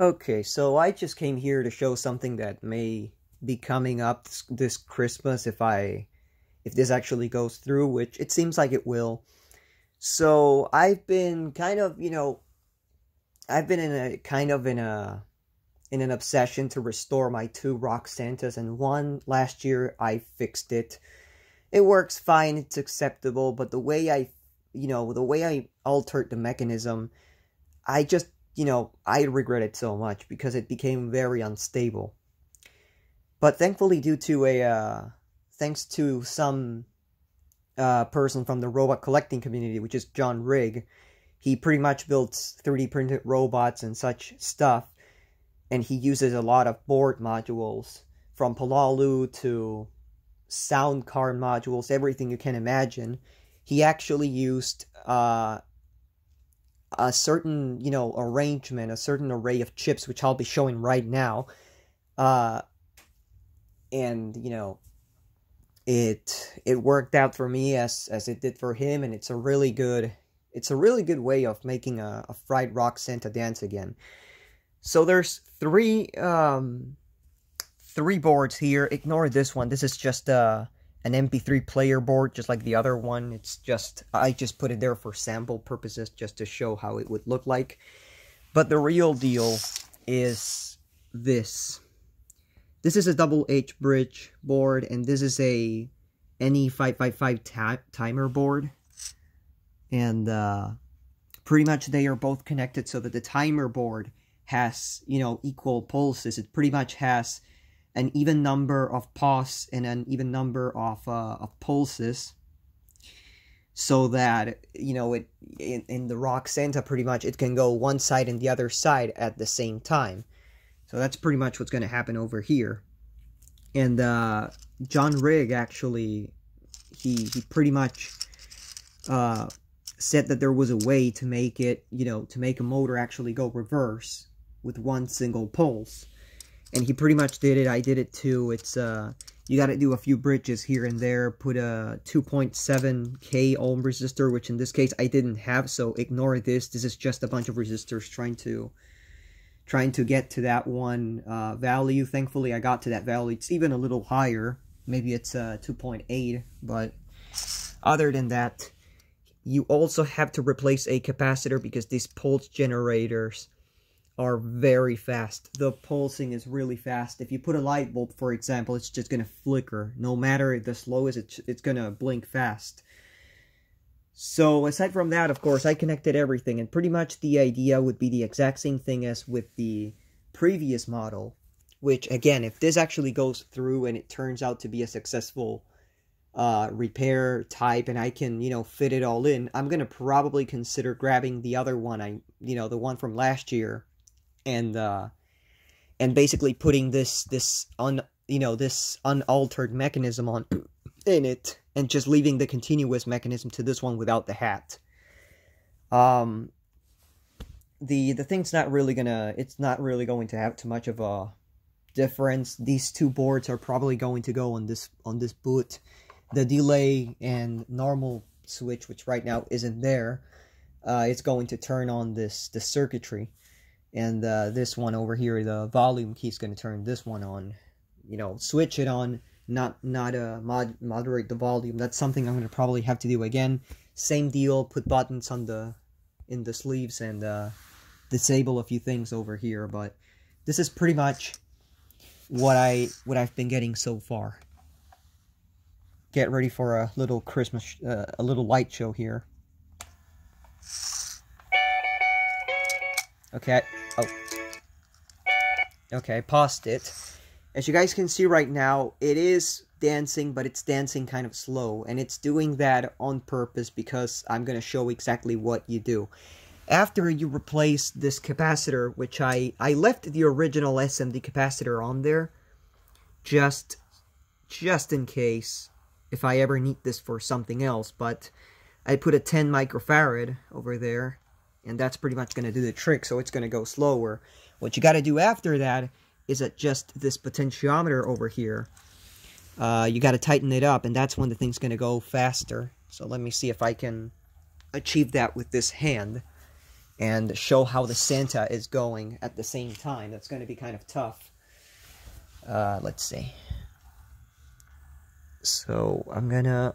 Okay, so I just came here to show something that may be coming up this, Christmas if I if this actually goes through, which it seems like it will. So I've been kind of, you know, I've been in a kind of in a in an obsession to restore my two rock Santas and one last year I fixed it. It works fine, it's acceptable, but the way I you know, the way I altered the mechanism, I just, you know, I regret it so much because it became very unstable. But thankfully due to a uh thanks to some uh, person from the robot collecting community, which is John Rigg. He pretty much builds 3D printed robots and such stuff, and he uses a lot of board modules from Pololu to sound card modules, everything you can imagine. He actually used uh, a certain, you know, arrangement, a certain array of chips, which I'll be showing right now. Uh, and, you know, it it worked out for me as as it did for him and it's a really good it's a really good way of making a, a fried rock santa dance again so there's three um three boards here ignore this one this is just uh an mp3 player board just like the other one it's just i just put it there for sample purposes just to show how it would look like but the real deal is this this is a double H bridge board, and this is a NE555 timer board. And uh, pretty much they are both connected so that the timer board has, you know, equal pulses. It pretty much has an even number of pause and an even number of, uh, of pulses so that you know it in, in the rock santa pretty much it can go one side and the other side at the same time so that's pretty much what's going to happen over here. And uh, John Rigg actually, he he pretty much uh, said that there was a way to make it, you know, to make a motor actually go reverse with one single pulse. And he pretty much did it. I did it too. It's uh, you got to do a few bridges here and there. Put a 2.7k ohm resistor, which in this case I didn't have. So ignore this. This is just a bunch of resistors trying to trying to get to that one uh, value. Thankfully, I got to that value. It's even a little higher. Maybe it's uh, 2.8, but other than that, you also have to replace a capacitor because these pulse generators are very fast. The pulsing is really fast. If you put a light bulb, for example, it's just going to flicker. No matter the slowest, it's, it's going to blink fast. So aside from that, of course, I connected everything, and pretty much the idea would be the exact same thing as with the previous model, which again, if this actually goes through and it turns out to be a successful uh, repair type and I can, you know, fit it all in, I'm going to probably consider grabbing the other one, I, you know, the one from last year, and, uh, and basically putting this, this, un, you know, this unaltered mechanism on in it and just leaving the continuous mechanism to this one without the hat. Um, the the thing's not really gonna it's not really going to have too much of a difference. These two boards are probably going to go on this on this boot. The delay and normal switch, which right now isn't there, uh, it's going to turn on this the circuitry, and uh, this one over here, the volume key is going to turn this one on. You know, switch it on not not uh, mod moderate the volume. That's something I'm gonna probably have to do again. Same deal. Put buttons on the in the sleeves and uh, disable a few things over here. But this is pretty much what I what I've been getting so far. Get ready for a little Christmas, uh, a little light show here. Okay. Oh. Okay, I paused it. As you guys can see right now, it is dancing, but it's dancing kind of slow. And it's doing that on purpose because I'm going to show exactly what you do. After you replace this capacitor, which I, I left the original SMD capacitor on there, just, just in case, if I ever need this for something else. But I put a 10 microfarad over there, and that's pretty much going to do the trick, so it's going to go slower. What you got to do after that is that just this potentiometer over here, uh, you got to tighten it up, and that's when the thing's going to go faster. So let me see if I can achieve that with this hand. and show how the Santa is going at the same time. That's going to be kind of tough. Uh, let's see. So I'm gonna,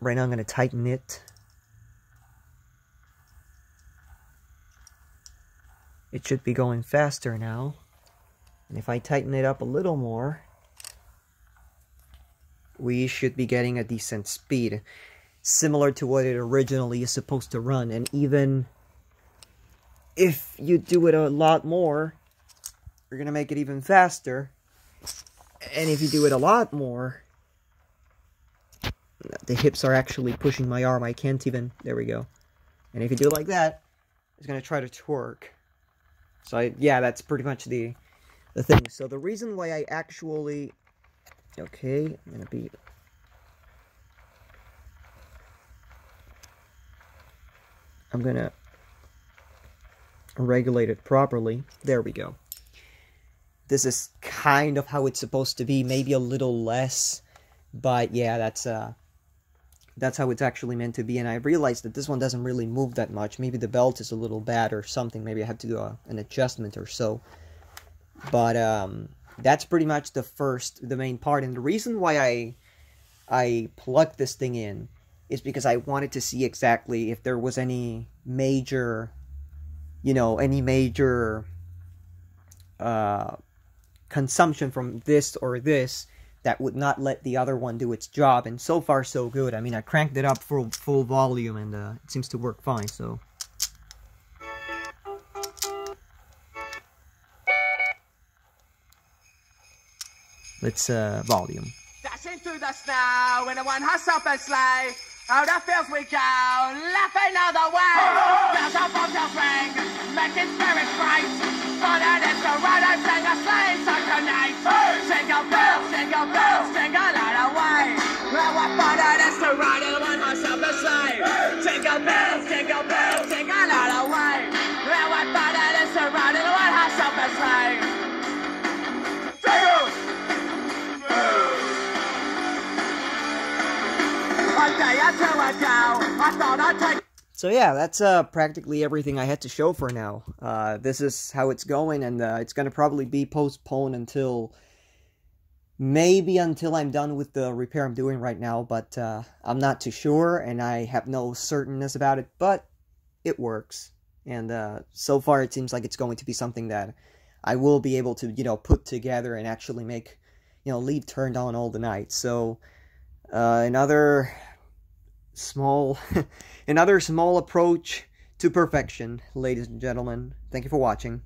right now I'm gonna tighten it. It should be going faster now. And if I tighten it up a little more, we should be getting a decent speed. Similar to what it originally is supposed to run. And even if you do it a lot more, you're going to make it even faster. And if you do it a lot more, the hips are actually pushing my arm. I can't even, there we go. And if you do it like that, it's going to try to twerk. So I, yeah, that's pretty much the, the thing. So the reason why I actually, okay, I'm to be, I'm to regulate it properly. There we go this is kind of how it's supposed to be, maybe a little less, but yeah, that's uh, that's how it's actually meant to be. And I realized that this one doesn't really move that much. Maybe the belt is a little bad or something. Maybe I have to do a, an adjustment or so. But um, that's pretty much the first, the main part. And the reason why I I plugged this thing in is because I wanted to see exactly if there was any major, you know, any major uh, consumption from this or this that would not let the other one do its job. And so far, so good. I mean, I cranked it up for full volume and uh, it seems to work fine, so... Let's, uh, volume. Dashing through the snow one-horse sleigh. We go, laughing all the way. Bells ring, making spirits bright. For that is the right, I sang a sleigh song tonight. Jingle bells, jingle bells, jingle all the way. Well, what fun it is to ride in one horse open sleigh. Jingle bells, jingle bells, jingle all the way. Well, what fun it is to ride in one horse open sleigh. Jingle! A day or two ago, I thought I'd take so yeah, that's uh, practically everything I had to show for now. Uh, this is how it's going, and uh, it's going to probably be postponed until... Maybe until I'm done with the repair I'm doing right now, but uh, I'm not too sure, and I have no certainness about it, but it works. And uh, so far it seems like it's going to be something that I will be able to, you know, put together and actually make, you know, leave turned on all the night. So, uh, another small, another small approach to perfection, ladies and gentlemen. Thank you for watching.